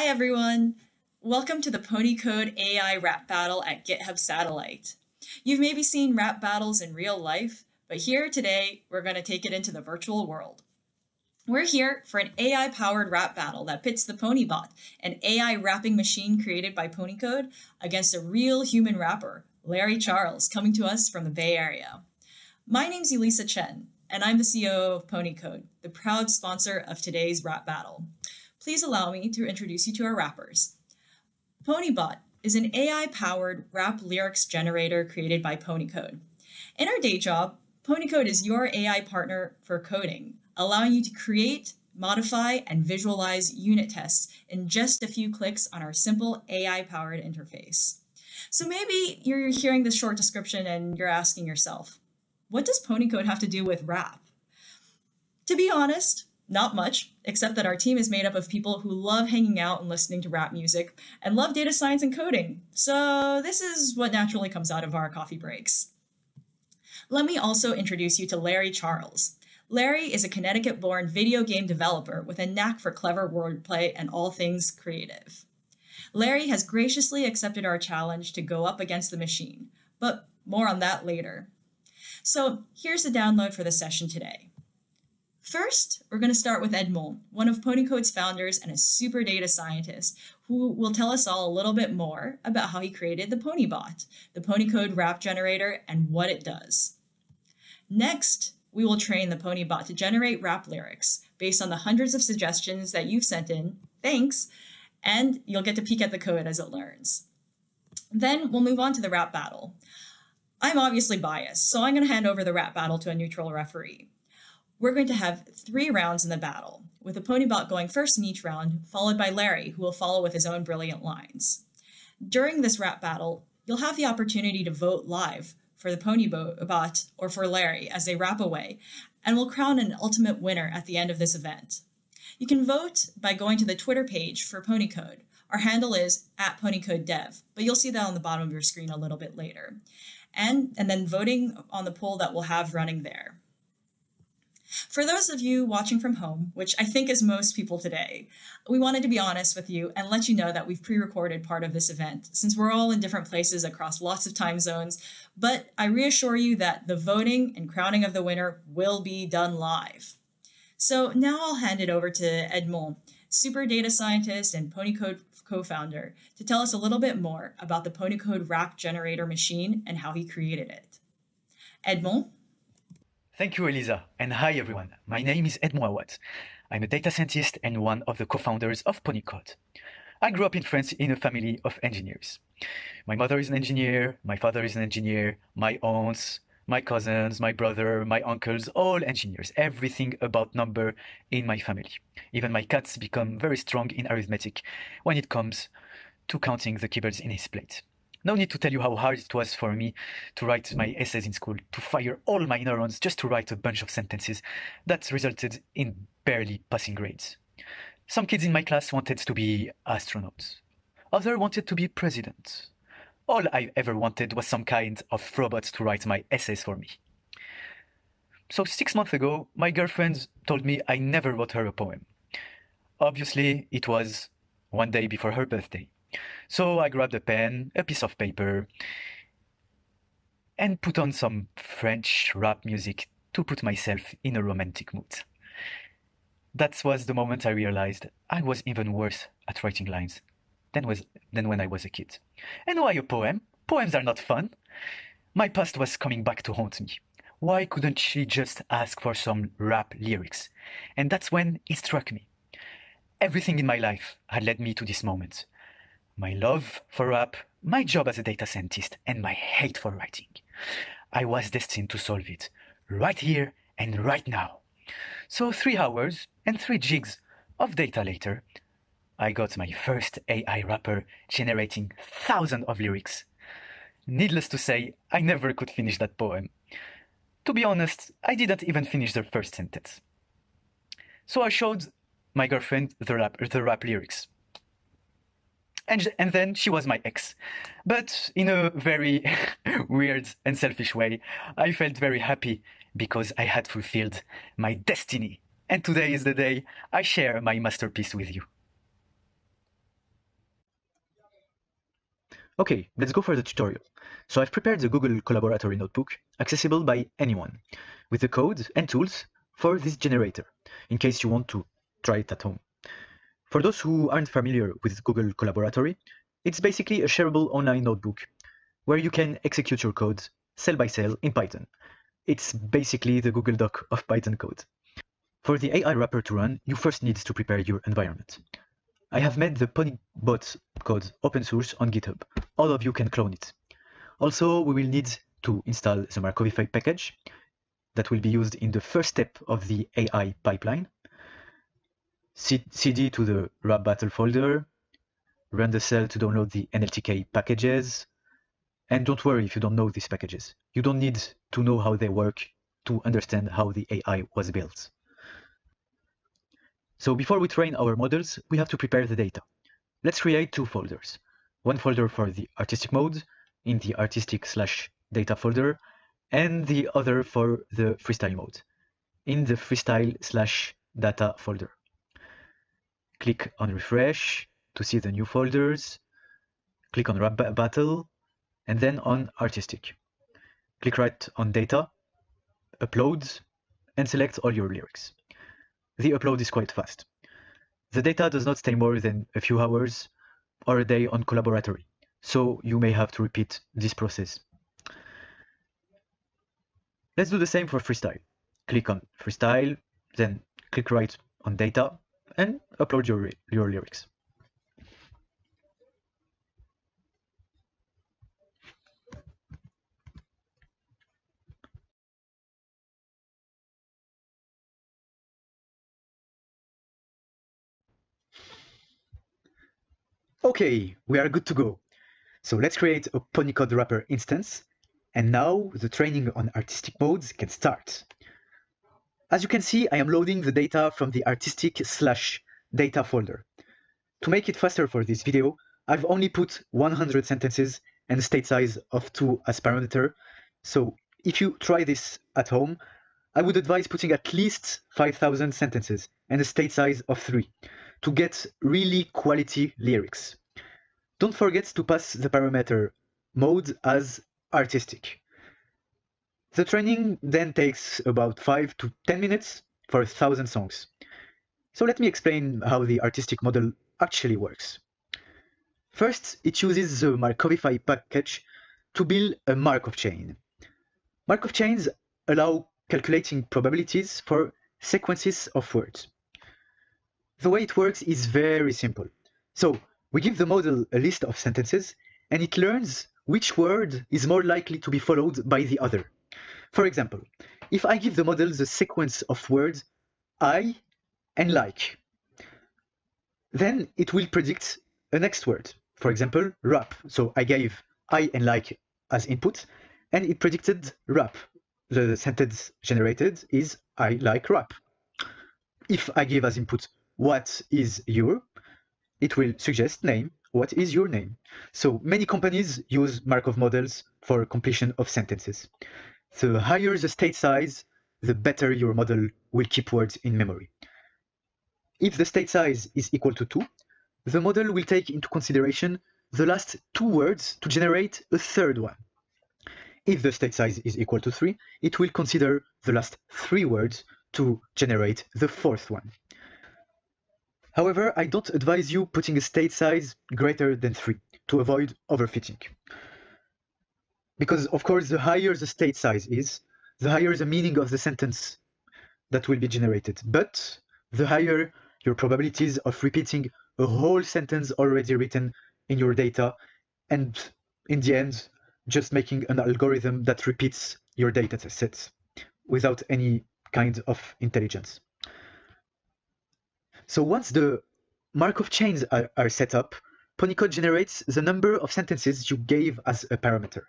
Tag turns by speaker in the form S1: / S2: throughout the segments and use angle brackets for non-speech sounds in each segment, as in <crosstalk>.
S1: Hi, everyone. Welcome to the Ponicode AI rap battle at GitHub Satellite. You've maybe seen rap battles in real life, but here today, we're going to take it into the virtual world. We're here for an AI powered rap battle that pits the Ponybot, an AI rapping machine created by Ponicode, against a real human rapper, Larry Charles, coming to us from the Bay Area. My name's Elisa Chen, and I'm the CEO of Ponicode, the proud sponsor of today's rap battle. Please allow me to introduce you to our rappers. Ponybot is an AI powered rap lyrics generator created by Ponicode. In our day job, Ponicode is your AI partner for coding, allowing you to create, modify, and visualize unit tests in just a few clicks on our simple AI powered interface. So maybe you're hearing this short description and you're asking yourself, what does Ponicode have to do with rap? To be honest, not much, except that our team is made up of people who love hanging out and listening to rap music and love data science and coding. So this is what naturally comes out of our coffee breaks. Let me also introduce you to Larry Charles. Larry is a Connecticut born video game developer with a knack for clever wordplay and all things creative. Larry has graciously accepted our challenge to go up against the machine, but more on that later. So here's the download for the session today. First, we're going to start with Ed Edmond, one of Ponicode's founders and a super data scientist, who will tell us all a little bit more about how he created the Ponybot, the Ponicode rap generator, and what it does. Next, we will train the Ponybot to generate rap lyrics based on the hundreds of suggestions that you've sent in. Thanks. And you'll get to peek at the code as it learns. Then we'll move on to the rap battle. I'm obviously biased, so I'm going to hand over the rap battle to a neutral referee. We're going to have three rounds in the battle, with the Ponybot going first in each round, followed by Larry, who will follow with his own brilliant lines. During this rap battle, you'll have the opportunity to vote live for the Ponybot or for Larry as they rap away, and we'll crown an ultimate winner at the end of this event. You can vote by going to the Twitter page for Ponicode. Our handle is at PonicodeDev, but you'll see that on the bottom of your screen a little bit later and, and then voting on the poll that we'll have running there. For those of you watching from home, which I think is most people today, we wanted to be honest with you and let you know that we've pre recorded part of this event since we're all in different places across lots of time zones. But I reassure you that the voting and crowning of the winner will be done live. So now I'll hand it over to Edmond, super data scientist and Ponicode co-founder, to tell us a little bit more about the Ponicode rap generator machine and how he created it. Edmond?
S2: Thank you, Elisa, and hi everyone. My name is Edmond Aouad. I'm a data scientist and one of the co-founders of Ponicode. I grew up in France in a family of engineers. My mother is an engineer, my father is an engineer, my aunts, my cousins, my brother, my uncles, all engineers, everything about number in my family. Even my cats become very strong in arithmetic when it comes to counting the keyboards in his plate. No need to tell you how hard it was for me to write my essays in school, to fire all my neurons just to write a bunch of sentences that resulted in barely passing grades. Some kids in my class wanted to be astronauts. Others wanted to be president. All I ever wanted was some kind of robot to write my essays for me. So six months ago, my girlfriend told me I never wrote her a poem. Obviously, it was one day before her birthday. So I grabbed a pen, a piece of paper, and put on some French rap music to put myself in a romantic mood. That was the moment I realized I was even worse at writing lines than, was, than when I was a kid. And why a poem? Poems are not fun. My past was coming back to haunt me. Why couldn't she just ask for some rap lyrics? And that's when it struck me. Everything in my life had led me to this moment. My love for rap, my job as a data scientist, and my hate for writing. I was destined to solve it, right here and right now. So three hours and three jigs of data later, I got my first AI rapper generating thousands of lyrics. Needless to say, I never could finish that poem. To be honest, I didn't even finish the first sentence. So I showed my girlfriend the rap, the rap lyrics. And, and then she was my ex. But in a very <laughs> weird and selfish way, I felt very happy because I had fulfilled my destiny. And today is the day I share my masterpiece with you. Okay, let's go for the tutorial. So I've prepared the Google Colaboratory notebook, accessible by anyone, with the code and tools for this generator, in case you want to try it at home. For those who aren't familiar with Google Colaboratory, it's basically a shareable online notebook where you can execute your code cell by cell in Python. It's basically the Google Doc of Python code. For the AI rapper to run, you first need to prepare your environment. I have made the Ponybot code open source on GitHub. All of you can clone it. Also, we will need to install the Markovify package that will be used in the first step of the AI pipeline. Cd to the rap battle folder, run the cell to download the NLTK packages, and don't worry if you don't know these packages. You don't need to know how they work to understand how the AI was built. So before we train our models, we have to prepare the data. Let's create two folders. One folder for the artistic mode in the artistic slash data folder, and the other for the freestyle mode in the freestyle slash data folder. Click on refresh to see the new folders. Click on battle and then on artistic. Click right on data, upload, and select all your lyrics. The upload is quite fast. The data does not stay more than a few hours or a day on colaboratory, so you may have to repeat this process. Let's do the same for freestyle. Click on freestyle, then click right on data and upload your, your lyrics. Okay, we are good to go. So let's create a Ponicode wrapper instance. And now the training on artistic modes can start. As you can see, I am loading the data from the artistic slash data folder. To make it faster for this video, I've only put 100 sentences and state size of 2 as parameter. So if you try this at home, I would advise putting at least 5000 sentences and a state size of 3 to get really quality lyrics. Don't forget to pass the parameter mode as artistic. The training then takes about 5 to 10 minutes for a thousand songs. So let me explain how the artistic model actually works. First, it uses the Markovify package to build a Markov chain. Markov chains allow calculating probabilities for sequences of words. The way it works is very simple. So we give the model a list of sentences and it learns which word is more likely to be followed by the other. For example, if I give the model the sequence of words I and like, then it will predict a next word. For example, rap. So I gave I and like as input, and it predicted rap. The sentence generated is I like rap. If I give as input what is your, it will suggest name, what is your name. So many companies use Markov models for completion of sentences. The higher the state size, the better your model will keep words in memory. If the state size is equal to 2, the model will take into consideration the last two words to generate a third one. If the state size is equal to 3, it will consider the last three words to generate the fourth one. However, I don't advise you putting a state size greater than 3 to avoid overfitting. Because of course, the higher the state size is, the higher the meaning of the sentence that will be generated. But the higher your probabilities of repeating a whole sentence already written in your data, and in the end, just making an algorithm that repeats your data sets without any kind of intelligence. So once the Markov chains are, are set up, Ponicode generates the number of sentences you gave as a parameter.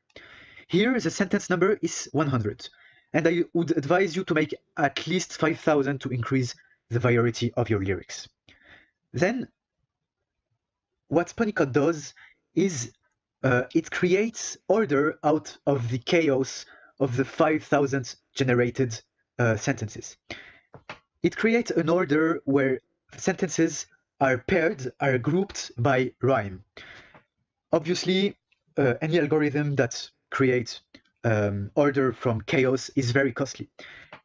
S2: Here, the sentence number is 100, and I would advise you to make at least 5000 to increase the variety of your lyrics. Then, what Ponicode does is uh, it creates order out of the chaos of the 5000 generated uh, sentences. It creates an order where sentences are paired, are grouped by rhyme. Obviously, uh, any algorithm that creates um, order from chaos is very costly.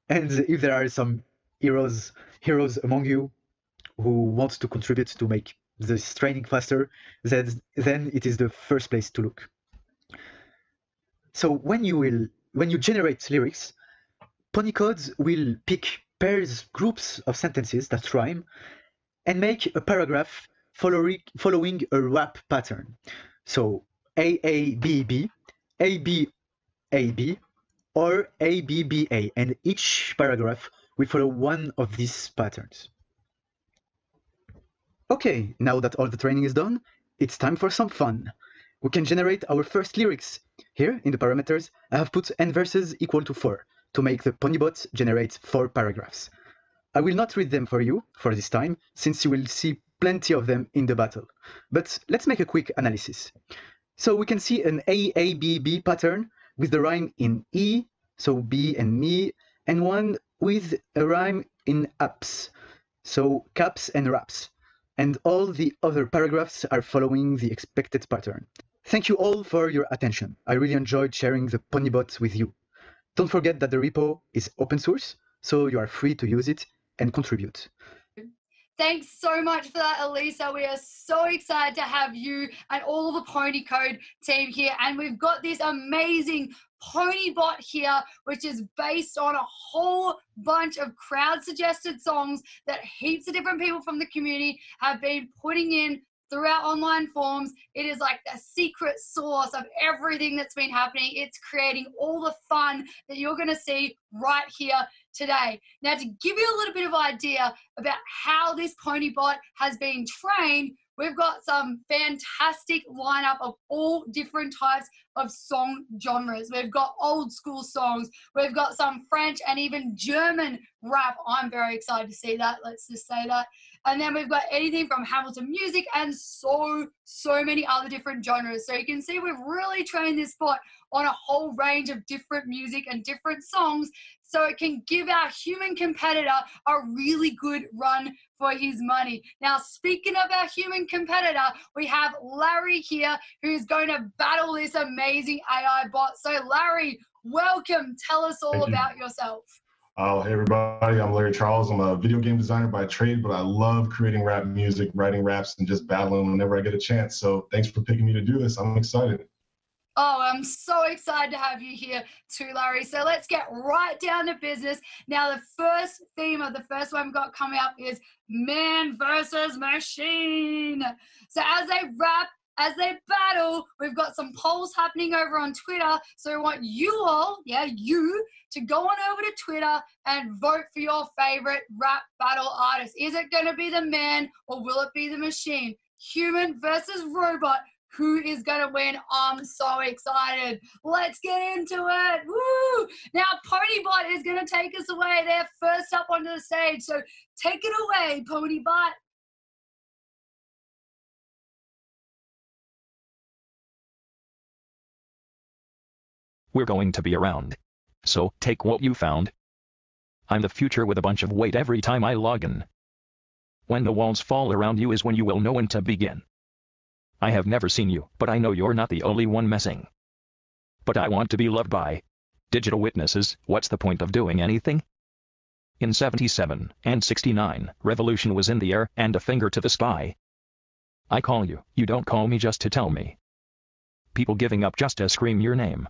S2: And if there are some heroes heroes among you who want to contribute to make this training faster, then, then it is the first place to look. So when you will when you generate lyrics, Ponicodes will pick pairs groups of sentences that rhyme and make a paragraph following following a rap pattern. So A A B B, A B A B, or A B B A, and each paragraph will follow one of these patterns. Okay, now that all the training is done, it's time for some fun. We can generate our first lyrics. Here, in the parameters, I have put n verses equal to 4 to make the Ponybot generate 4 paragraphs. I will not read them for you for this time, since you will see plenty of them in the battle. But let's make a quick analysis. So we can see an AABB pattern with the rhyme in E, so B and me, and one with a rhyme in ups, so caps and wraps. and all the other paragraphs are following the expected pattern. Thank you all for your attention. I really enjoyed sharing the Ponybot with you. Don't forget that the repo is open source, so you are free to use it and contribute.
S3: Thanks so much for that, Elisa. We are so excited to have you and all the Ponicode team here. And we've got this amazing Ponybot here, which is based on a whole bunch of crowd suggested songs that heaps of different people from the community have been putting in through our online forums. It is like the secret source of everything that's been happening. It's creating all the fun that you're going to see right here today. Now, to give you a little bit of idea about how this Ponybot has been trained, we've got some fantastic lineup of all different types of song genres. We've got old school songs, we've got some French and even German rap. I'm very excited to see that. Let's just say that. And then we've got anything from Hamilton music and so, so many other different genres. So you can see we've really trained this bot on a whole range of different music and different songs so it can give our human competitor a really good run for his money. Now, speaking of our human competitor, we have Larry here who's going to battle this amazing AI bot. So, Larry, welcome. Tell us all Thank about you. yourself.
S4: Oh, hey everybody, I'm Larry Charles. I'm a video game designer by trade, but I love creating rap music, writing raps, and just battling whenever I get a chance. So thanks for picking me to do this. I'm excited.
S3: Oh, I'm so excited to have you here too, Larry. So let's get right down to business. Now, the first theme of the first one we've got coming up is man versus machine. So as they rap, as they battle, we've got some polls happening over on Twitter. So I want you all, yeah, you, to go on over to Twitter and vote for your favorite rap battle artist. Is it going to be the man or will it be the machine? Human versus robot. Who is going to win? I'm so excited. Let's get into it. Woo! Now, Ponybot is going to take us away. They're first up onto the stage. So take it away, Ponybot.
S5: We're going to be around. So, take what you found. I'm the future with a bunch of weight every time I log in. When the walls fall around you is when you will know when to begin. I have never seen you, but I know you're not the only one messing. But I want to be loved by digital witnesses, what's the point of doing anything? In 77 and 69, revolution was in the air and a finger to the sky. I call you, you don't call me just to tell me. People giving up just to scream your name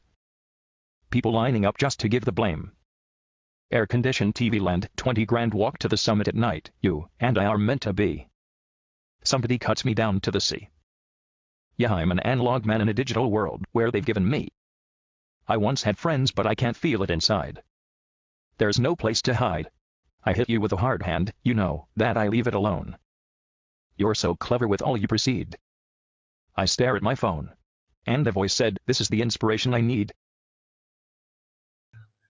S5: people lining up just to give the blame. Air-conditioned TV land, 20 grand walk to the summit at night, you and I are meant to be. Somebody cuts me down to the sea. Yeah, I'm an analog man in a digital world where they've given me. I once had friends but I can't feel it inside. There's no place to hide. I hit you with a hard hand, you know, that I leave it alone. You're so clever with all you proceed. I stare at my phone. And the voice said, this is the inspiration I need,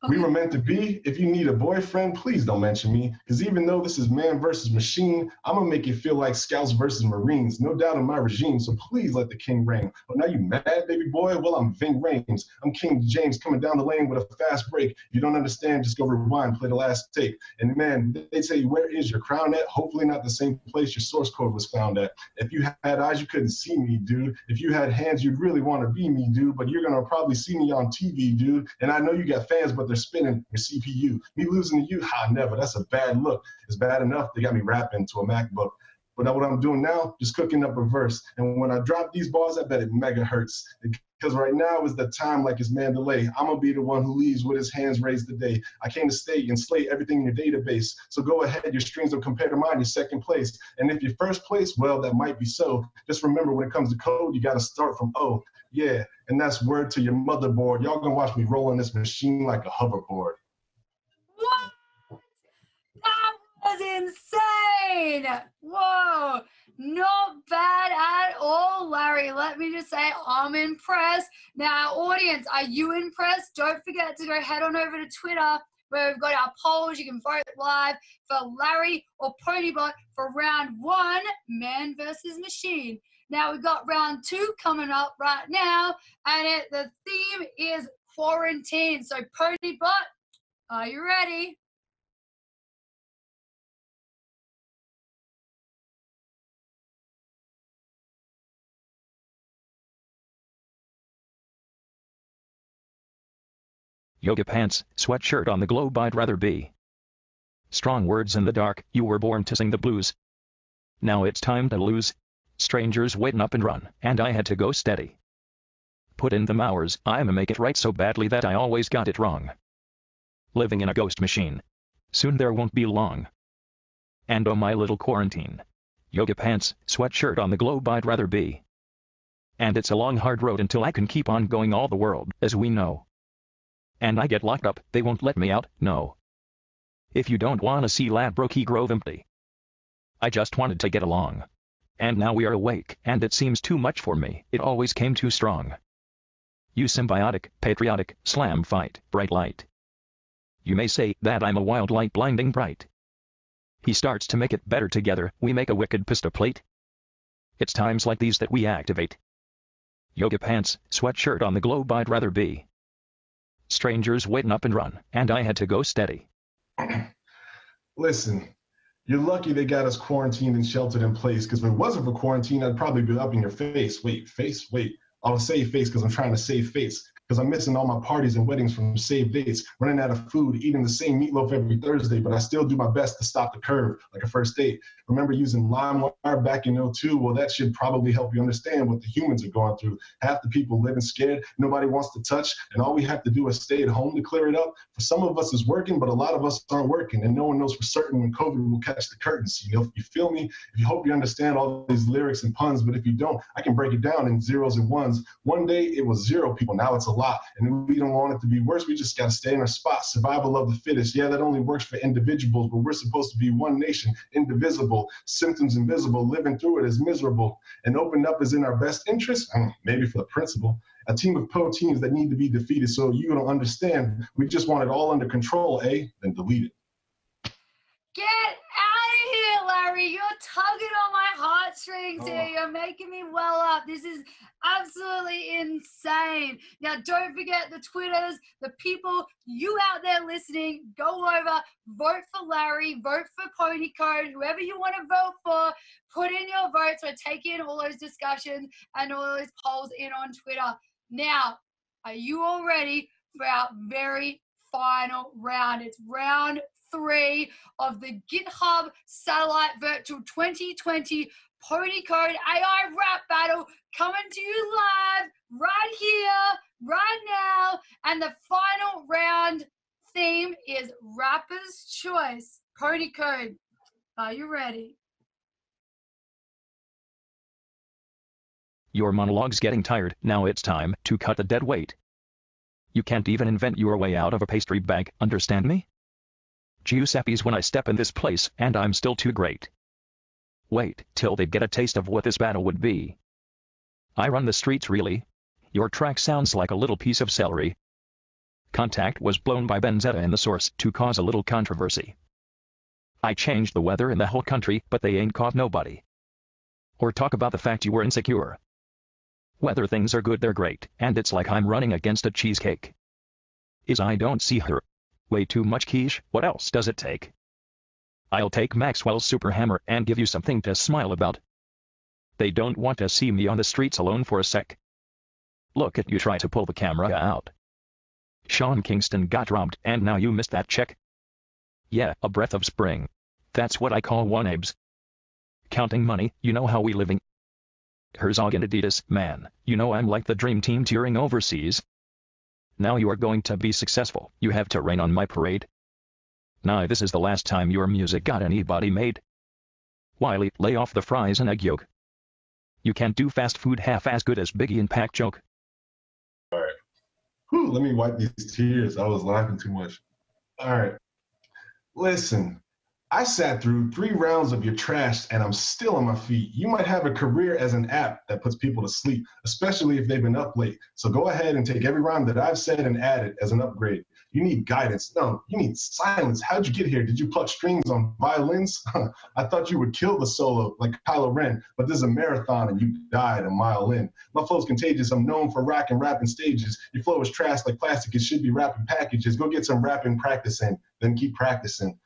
S4: We were meant to be. If you need a boyfriend, please don't mention me. Because even though this is man versus machine, I'm gonna make it feel like scouts versus marines. No doubt in my regime, so please let the king reign. But now you mad, baby boy? Well, I'm Ving Rhames. I'm King James coming down the lane with a fast break. If you don't understand, just go rewind, play the last take. And man, they say, where is your crown at? Hopefully not the same place your source code was found at. If you had eyes, you couldn't see me, dude. If you had hands, you'd really want to be me, dude. But you're gonna probably see me on TV, dude. And I know you got fans, but they're spinning your CPU. Me losing to you, ha, never. That's a bad look. It's bad enough they got me rapping to a MacBook. But now what I'm doing now, just cooking up a verse. And when I drop these bars, I bet it mega hurts. Because right now is the time like it's Mandalay. I'm gonna be the one who leaves with his hands raised today. I came to stay and slay everything in your database. So go ahead, your strings will compare to mine, your second place. And if you're first place, well, that might be so. Just remember when it comes to code, you gotta start from O. Yeah, and that's word to your motherboard. Y'all gonna watch me roll on this machine like a hoverboard.
S3: What? That was insane! Whoa! Not bad at all, Larry. Let me just say I'm impressed. Now, audience, are you impressed? Don't forget to go head on over to Twitter where we've got our polls. You can vote live for Larry or Ponybot for round one, man versus machine. Now we've got round two coming up right now, and it, the theme is quarantine. So, Ponybot, are you ready?
S5: Yoga pants, sweatshirt on the globe I'd rather be. Strong words in the dark, you were born to sing the blues. Now it's time to lose. Strangers waiting up and run, and I had to go steady. Put in them hours, I'ma make it right so badly that I always got it wrong. Living in a ghost machine. Soon there won't be long. And oh my little quarantine. Yoga pants, sweatshirt on the globe I'd rather be. And it's a long hard road until I can keep on going all the world, as we know. And I get locked up, they won't let me out, no. If you don't wanna see Ladbrokey Grove empty. I just wanted to get along. And now we are awake, and it seems too much for me, it always came too strong. You symbiotic, patriotic, slam fight, bright light. You may say that I'm a wild light blinding bright. He starts to make it better together, we make a wicked pista plate. It's times like these that we activate. Yoga pants, sweatshirt on the globe I'd rather be. Strangers waiting up and run, and I had to go steady. <clears throat>
S4: Listen, you're lucky they got us quarantined and sheltered in place because if it wasn't for quarantine, I'd probably be up in your face. Wait, face? Wait. I'll say face because I'm trying to save face because I'm missing all my parties and weddings from save dates, running out of food, eating the same meatloaf every Thursday, but I still do my best to stop the curve like a first date. Remember using LimeWire back in 02? Well, that should probably help you understand what the humans are going through. Half the people living scared, nobody wants to touch, and all we have to do is stay at home to clear it up. For some of us, it's working, but a lot of us aren't working, and no one knows for certain when COVID will catch the curtains. You know, you feel me? If you hope you understand all these lyrics and puns, but if you don't, I can break it down in zeros and ones. One day it was zero people, now it's a lot, and we don't want it to be worse. We just got to stay in our spot. Survival of the fittest. Yeah, that only works for individuals, but we're supposed to be one nation, indivisible symptoms invisible, living through it is miserable, and opened up is in our best interest, maybe for the principle. A team of pro teams that need to be defeated. So you don't understand. We just want it all under control, eh? Then delete it.
S3: Get out of here, Larry. You're tugging on heartstrings
S4: Oh.
S3: here. You're making me well up. This is absolutely insane. Now, don't forget the Twitters, the people, you out there listening, go over, vote for Larry, vote for Ponicode, whoever you want to vote for, put in your votes. We're taking all those discussions and all those polls in on Twitter. Now, are you all ready for our very final round? It's round three of the GitHub Satellite Virtual 2020 Ponicode AI Rap Battle coming to you live right here, right now. And the final round theme is Rapper's Choice. Ponicode, are you ready?
S5: Your monologue's getting tired, now it's time to cut the dead weight. You can't even invent your way out of a pastry bag, understand me? Giuseppe's when I step in this place, and I'm still too great. Wait till they get a taste of what this battle would be. I run the streets really. Your track sounds like a little piece of celery. Contact was blown by Benzetta in the source to cause a little controversy. I changed the weather in the whole country, but they ain't caught nobody. Or talk about the fact you were insecure. Whether things are good they're great, and it's like I'm running against a cheesecake. Is I don't see her. Way too much quiche, what else does it take? I'll take Maxwell's super hammer and give you something to smile about. They don't want to see me on the streets alone for a sec. Look at you try to pull the camera out. Sean Kingston got robbed and now you missed that check. Yeah, a breath of spring. That's what I call one abes. Counting money, you know how we living. Herzog and Adidas, man, you know I'm like the dream team touring overseas. Now you are going to be successful, you have to rain on my parade. Now this is the last time your music got anybody made. Wiley, lay off the fries and egg yolk. You can't do fast food half as good as Biggie and Pac joke.
S4: All right. Whew, let me wipe these tears. I was laughing too much. All right. Listen, I sat through three rounds of your trash and I'm still on my feet. You might have a career as an app that puts people to sleep, especially if they've been up late. So go ahead and take every rhyme that I've said and add it as an upgrade. You need guidance. No, you need silence. How'd you get here? Did you pluck strings on violins? <laughs> I thought you would kill the solo like Kylo Ren, but this is a marathon and you died a mile in. My flow's contagious. I'm known for rocking rapping stages. Your flow is trash like plastic. It should be wrapping packages. Go get some rapping practice in, then keep practicing.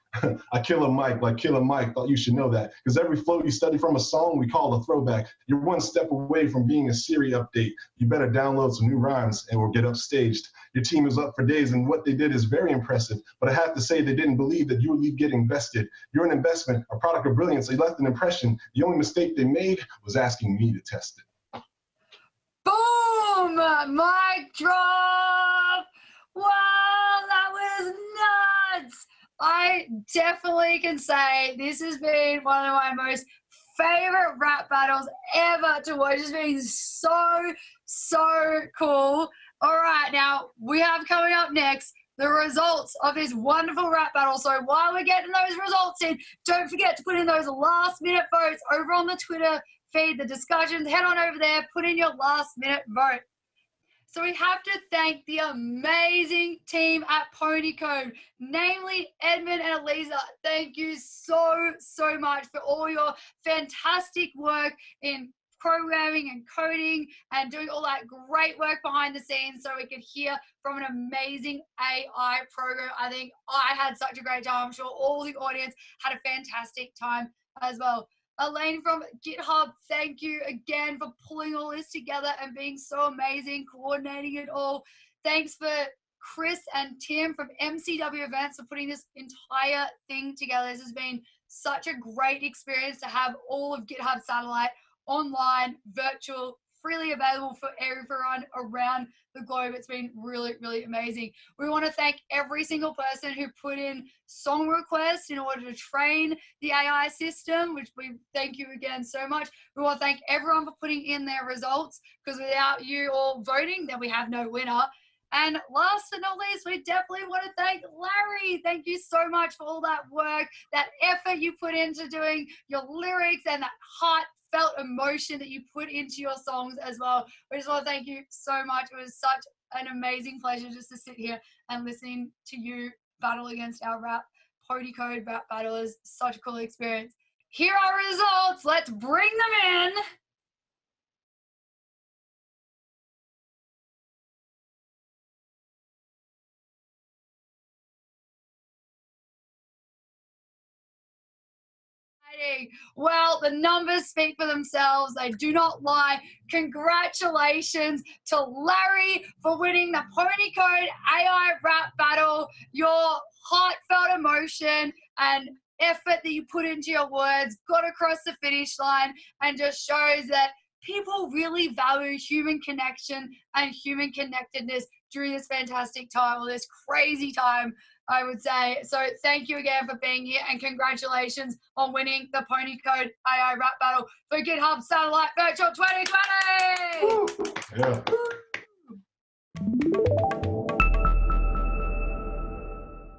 S4: I <laughs> kill a mic like Killer Mike. Thought you should know that because every flow you study from a song we call a throwback. You're one step away from being a Siri update. You better download some new rhymes and we'll get upstaged. Your team is up for days and what they did is very impressive. But I have to say they didn't believe that you would get invested. You're an investment, a product of brilliance. They left an impression. The only mistake they made was asking me to test it.
S3: Boom! Mic drop! Wow! I definitely can say this has been one of my most favorite rap battles ever to watch. It's been so, so cool. All right, now we have coming up next the results of this wonderful rap battle. So while we're getting those results in, don't forget to put in those last minute votes over on the Twitter feed, the discussions. Head on over there, put in your last minute vote. So we have to thank the amazing team at Ponicode, namely Edmond and Elisa. Thank you so, so much for all your fantastic work in programming and coding and doing all that great work behind the scenes so we could hear from an amazing AI program. I think I had such a great time. I'm sure all the audience had a fantastic time as well. Elaine from GitHub, thank you again for pulling all this together and being so amazing, coordinating it all. Thanks for Chris and Tim from MCW Events for putting this entire thing together. This has been such a great experience to have all of GitHub Satellite online, virtual, freely available for everyone around the globe. It's been really, really amazing. We want to thank every single person who put in song requests in order to train the AI system, which we thank you again so much. We want to thank everyone for putting in their results because without you all voting, then we have no winner. And last but not least, we definitely want to thank Larry. Thank you so much for all that work, that effort you put into doing your lyrics and that heart felt emotion that you put into your songs as well. We just want to thank you so much. It was such an amazing pleasure just to sit here and listening to you battle against our rap Ponicode rap battle is such a cool experience. Here are results. Let's bring them in. Well, the numbers speak for themselves. They do not lie. Congratulations to Larry for winning the Ponicode AI rap battle. Your heartfelt emotion and effort that you put into your words got across the finish line and just shows that people really value human connection and human connectedness during this fantastic time or this crazy time I would say. So thank you again for being here and congratulations on winning the Ponicode AI Rap Battle for GitHub Satellite Virtual 2020. Woo.
S4: Yeah. Woo.